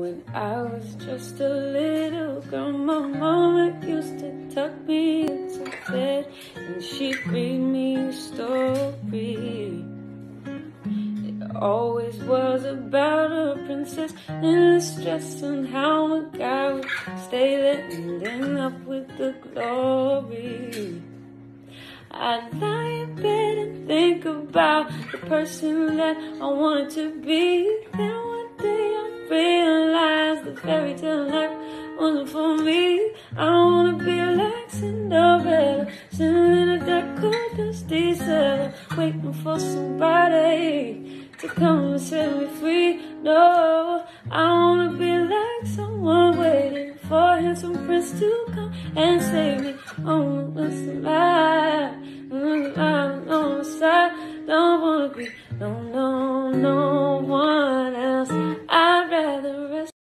When I was just a little girl, my mama used to tuck me into bed and she'd read me a story. It always was about a princess and in distress and how a guy would stay there and end up with the glory. I'd lie in bed and think about the person that I wanted to be. The fairy tale life wasn't for me. I don't wanna be like Cinderella, sitting in a dark cold dusty cellar, waiting for somebody to come and set me free. No, I don't wanna be like someone waiting for a handsome prince to come and save me. I wanna smile, that's a lie, no, I don't wanna be, no, no, no one.